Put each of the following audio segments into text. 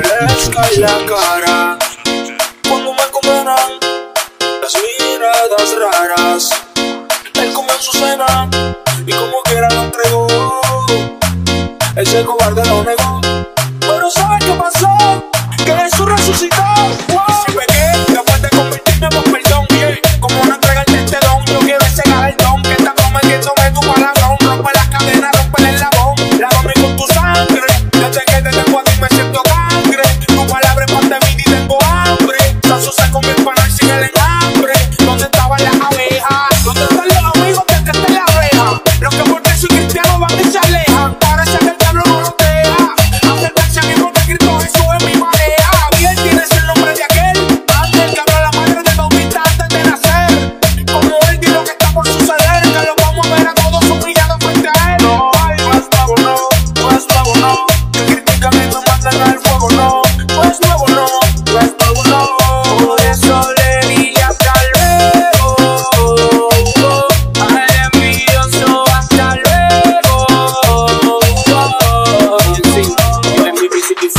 les cae la cara cuando me comerán las miradas raras. Él comió su cena y como quiera lo entregó. Ese cobarde lo negó, pero ¿sabe qué pasó?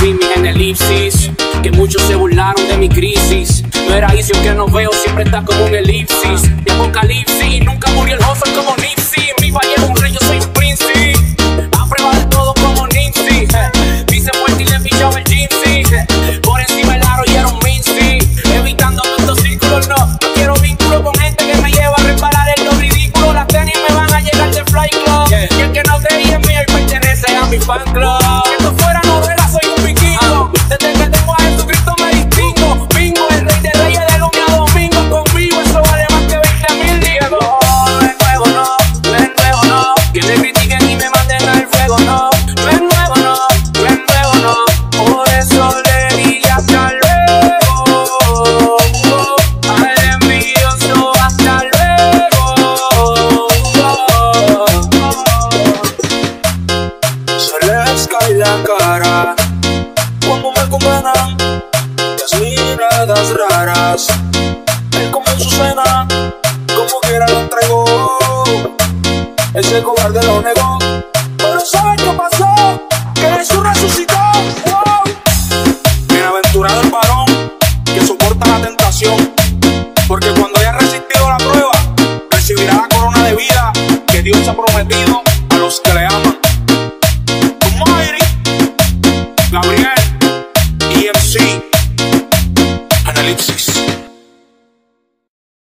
sin mis en elipsis. Que muchos se burlaron de mi crisis. No era Isio que no veo, siempre está como un elipsis. De apocalipsis, nunca murió el joven como cara cuando me condenan las miradas raras. Él su cena, como quiera lo entregó. Ese cobarde lo negó, pero ¿sabe qué pasó? Que Jesús resucitó. ¡Wow! Bienaventurado el varón que soporta la tentación, porque cuando haya resistido la prueba, recibirá la corona de vida que Dios ha prometido. лиц